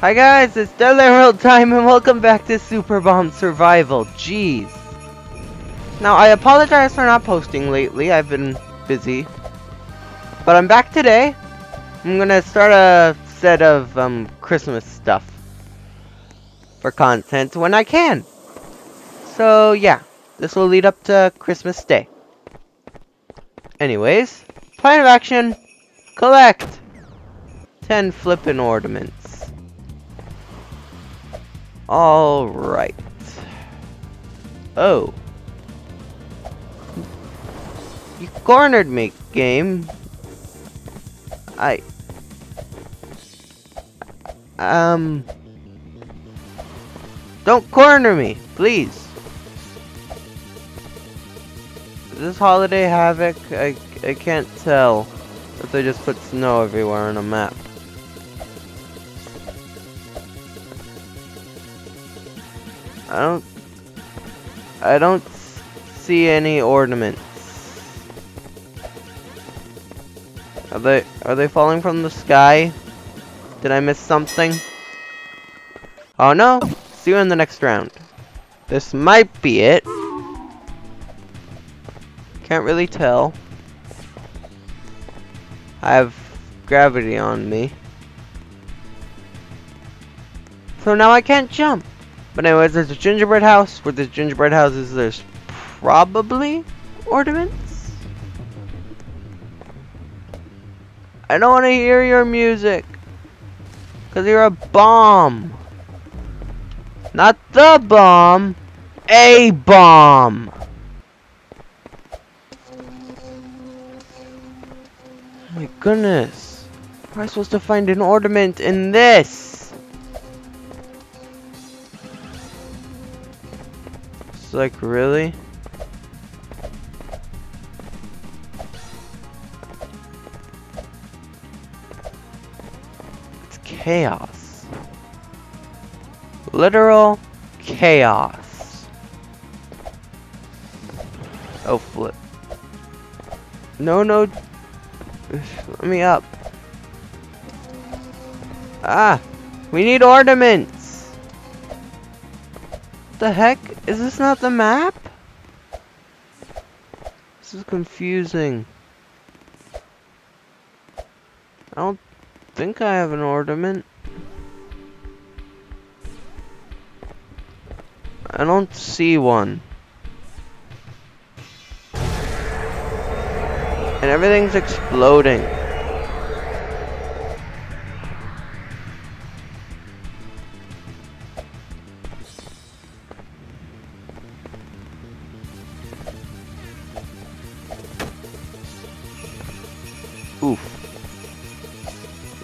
Hi guys, it's Deadly Emerald Time and welcome back to Super Bomb Survival. Jeez. Now I apologize for not posting lately, I've been busy. But I'm back today. I'm gonna start a set of um, Christmas stuff for content when I can. So yeah, this will lead up to Christmas Day. Anyways, plan of action, collect 10 flippin' ornaments. Alright. Oh. You cornered me, game. I... Um... Don't corner me, please. Is this Holiday Havoc? I, I can't tell. If they just put snow everywhere on a map. I don't... I don't see any ornaments. Are they, are they falling from the sky? Did I miss something? Oh no! See you in the next round. This might be it. Can't really tell. I have gravity on me. So now I can't jump. But anyways, there's a gingerbread house. With there's gingerbread houses, there's probably ornaments. I don't want to hear your music. Because you're a bomb. Not the bomb. A bomb. Oh my goodness. How am I supposed to find an ornament in this? It's like, really? It's chaos. Literal chaos. Oh, flip. No, no. Let me up. Ah! We need ornaments! The heck? Is this not the map? This is confusing. I don't think I have an ornament. I don't see one. And everything's exploding.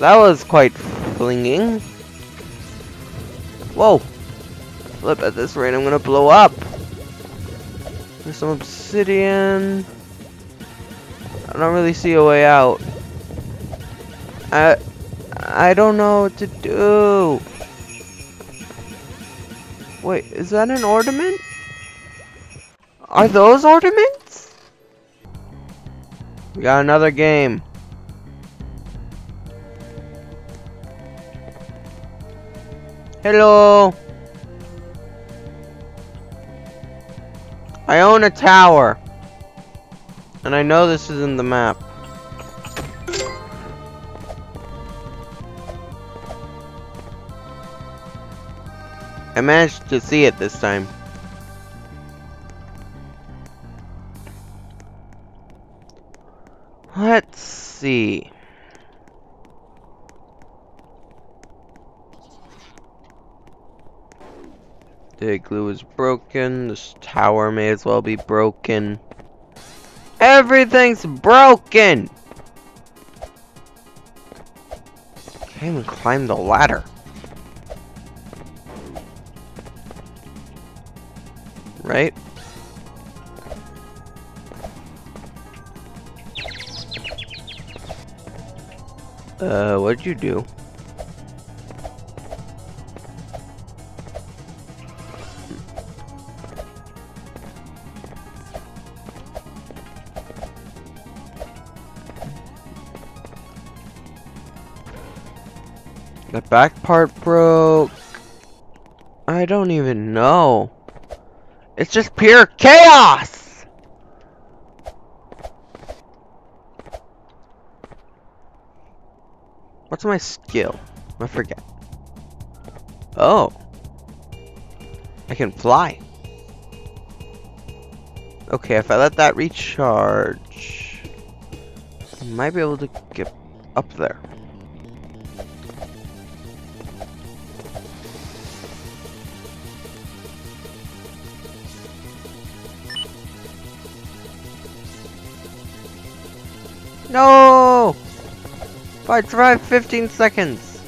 That was quite flinging. Whoa. Flip at this rate, I'm gonna blow up. There's some obsidian. I don't really see a way out. I I don't know what to do. Wait, is that an ornament? Are those ornaments? We got another game. Hello. I own a tower. And I know this is in the map. I managed to see it this time. Let's see. The glue is broken. This tower may as well be broken. Everything's broken! Can't even climb the ladder. Right? Uh, what'd you do? The back part broke. I don't even know. It's just pure chaos! What's my skill? I forget. Oh. I can fly. Okay, if I let that recharge, I might be able to get up there. No! I survived 15 seconds.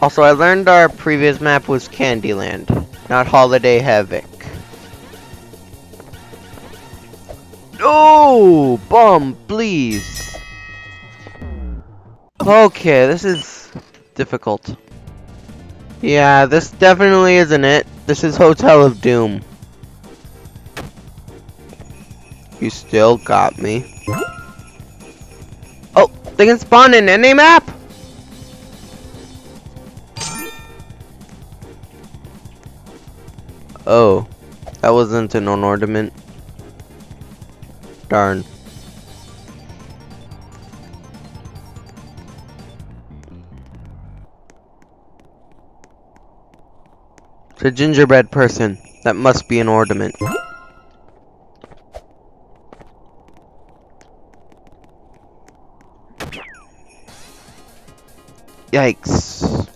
Also, I learned our previous map was Candyland, not Holiday Havoc. No! Bum, please. Okay, this is difficult. Yeah, this definitely isn't it. This is Hotel of Doom. You still got me. Oh, they can spawn in any map? Oh, that wasn't an ornament. Darn. It's a gingerbread person. That must be an ornament. Yikes.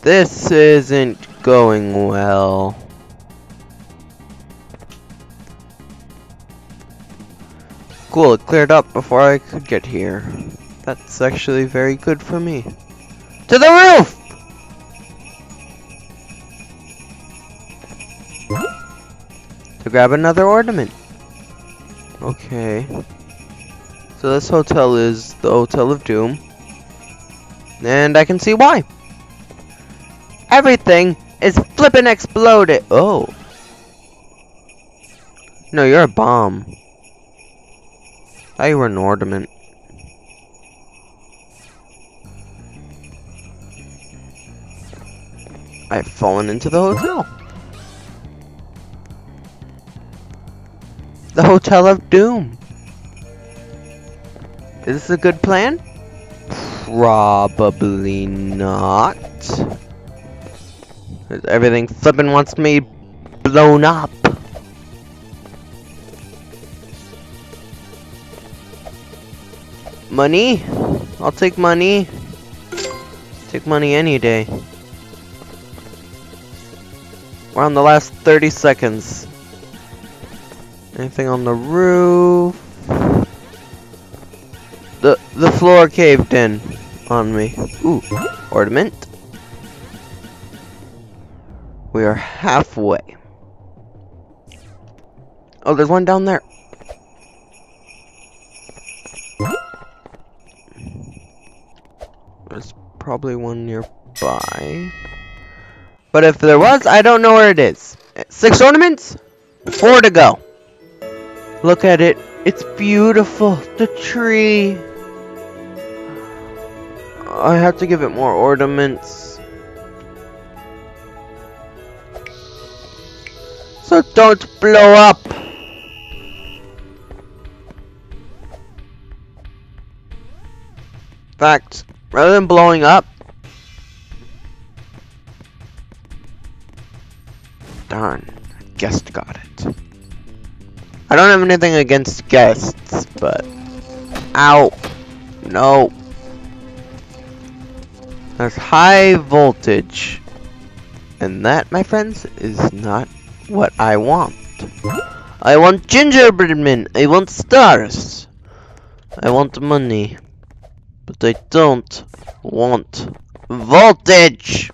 This isn't going well. Cool, it cleared up before I could get here. That's actually very good for me. To the roof! To grab another ornament. Okay. So this hotel is the Hotel of Doom. And I can see why. Everything is flippin' exploded. Oh. No, you're a bomb. I thought you were an ornament. I've fallen into the hotel. The Hotel of Doom. Is this a good plan? Probably not. Everything flippin' wants me blown up. Money? I'll take money. Take money any day. We're on the last 30 seconds. Anything on the roof? The floor caved in on me. Ooh, ornament. We are halfway. Oh, there's one down there. There's probably one nearby. But if there was, I don't know where it is. Six ornaments? Four to go. Look at it. It's beautiful. The tree. I have to give it more ornaments. So don't blow up. In fact, rather than blowing up, darn, guest got it. I don't have anything against guests, but ow, no. That's high voltage. And that, my friends, is not what I want. I want gingerbread men. I want stars. I want money. But I don't want voltage.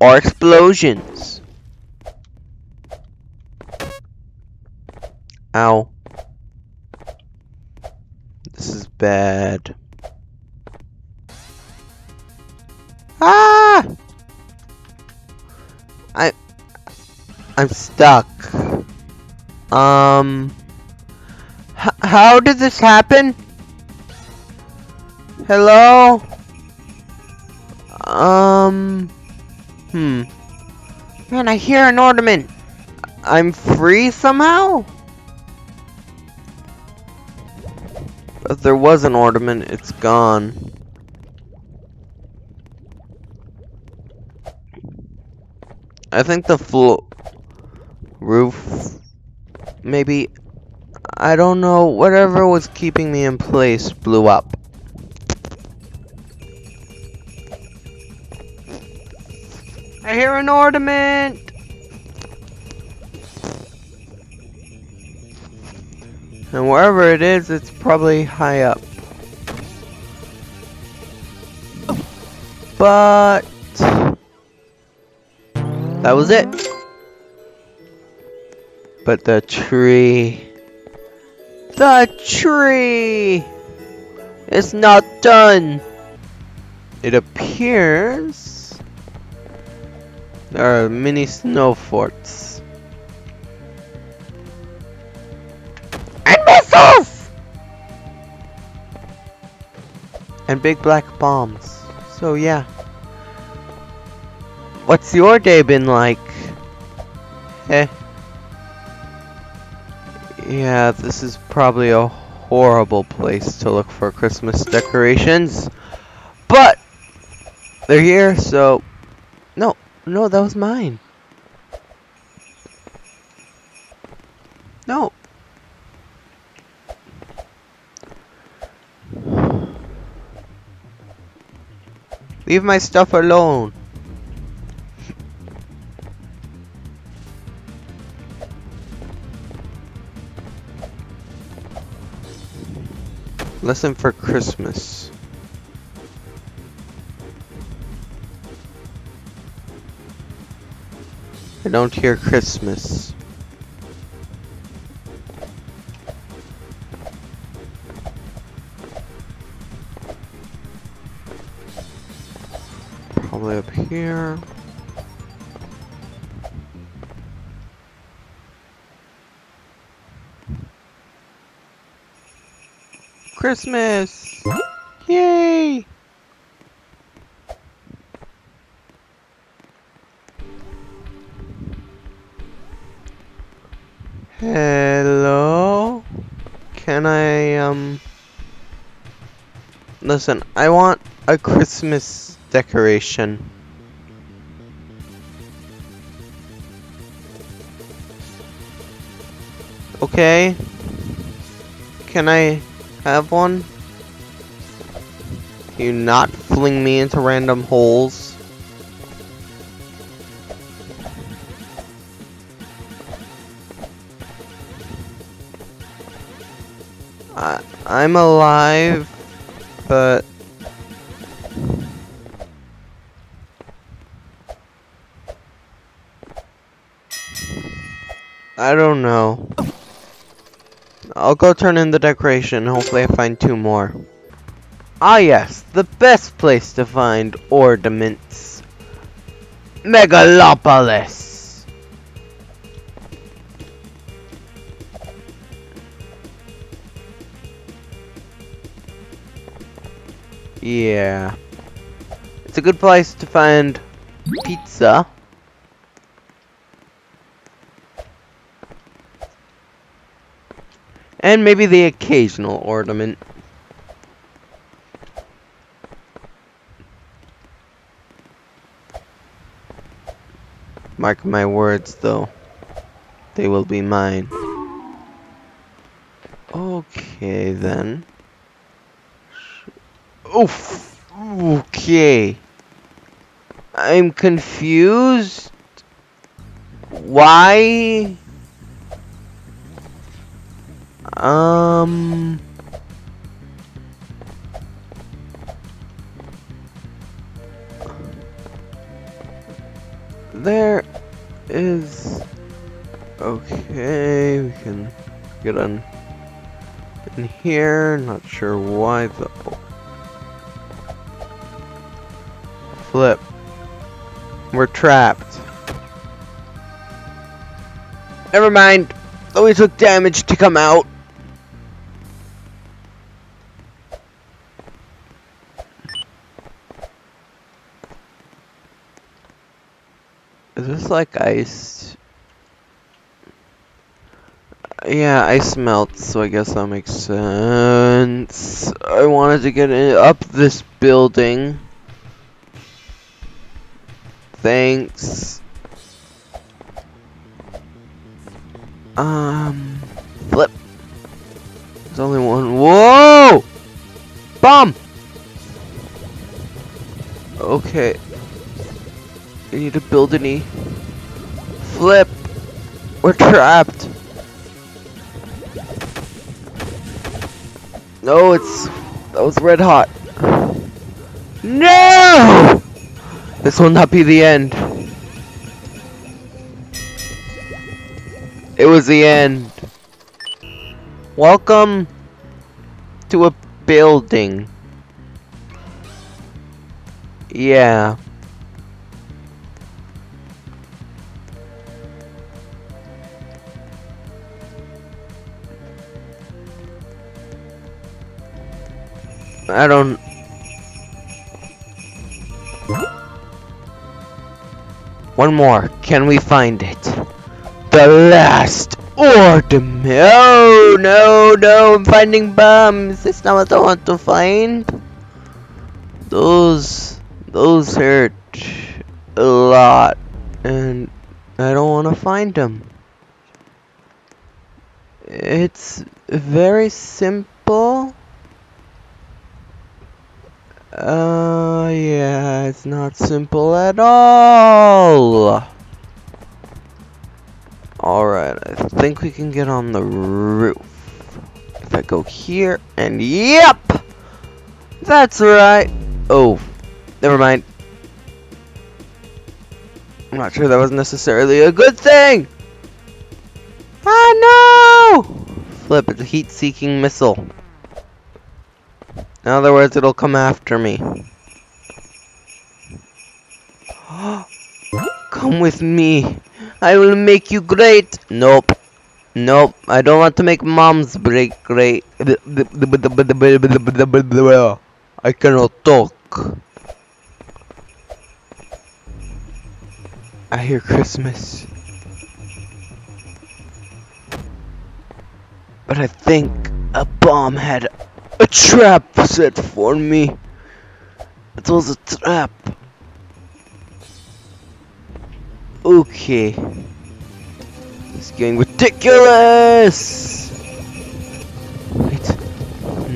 Or explosions. Ow. This is bad. Ah! I... I'm stuck. Um... how did this happen? Hello? Um... Hmm. Man, I hear an ornament. I'm free somehow? But there was an ornament, it's gone. I think the floor roof maybe I don't know whatever was keeping me in place blew up. I hear an ornament. And wherever it is, it's probably high up. But that was it. But the tree, the tree is not done. It appears there are mini snow forts. And missiles! And big black bombs. So yeah. What's your day been like? Eh. Yeah, this is probably a horrible place to look for Christmas decorations. But they're here, so no, no, that was mine. No, Leave my stuff alone. Listen for Christmas. I don't hear Christmas. Probably up here. Christmas! Yay! Hello? Can I, um... Listen, I want a Christmas decoration. Okay. Can I have one? You not fling me into random holes? I I'm alive, but I don't know. I'll go turn in the decoration. Hopefully I find two more. Ah yes, the best place to find ornaments. Megalopolis! Yeah. It's a good place to find pizza. And maybe the occasional ornament. Mark my words, though. They will be mine. Okay, then. Oof. Okay. I'm confused. Why um... There is... Okay, we can get on in here. Not sure why though. Flip. We're trapped. Never mind. Though we took damage to come out. Is this like ice? Yeah, ice melts, so I guess that makes sense. I wanted to get up this building. Thanks. Um, flip. There's only one. Whoa! Bomb! Okay. I need to build an E. Flip! We're trapped! No, it's... That was red hot. No! This will not be the end. It was the end. Welcome to a building. Yeah. I don't One more. Can we find it? The last ornament. Oh, no, no. I'm finding bombs. That's not what I want to find. Those, those hurt a lot. And I don't want to find them. It's very simple. Uh, yeah, not simple at all. Alright, I think we can get on the roof. If I go here, and yep! That's right. Oh, never mind. I'm not sure that was necessarily a good thing. Ah, no! Flip, it's a heat-seeking missile. In other words, it'll come after me. come with me. I will make you great. Nope. Nope. I don't want to make mom's break great. I cannot talk. I hear Christmas. But I think a bomb had a trap set for me. It was a trap. Okay. It's getting ridiculous! Wait.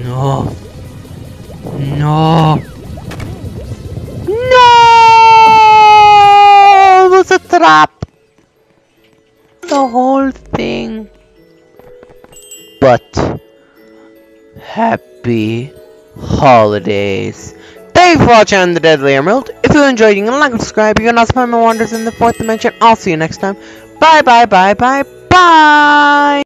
No. No. No! It was a trap! The whole thing. But happy holidays. You for watching on the Deadly Emerald. If you enjoyed, you can like and subscribe. You can also find my wonders in the fourth dimension. I'll see you next time. Bye, bye, bye, bye, bye.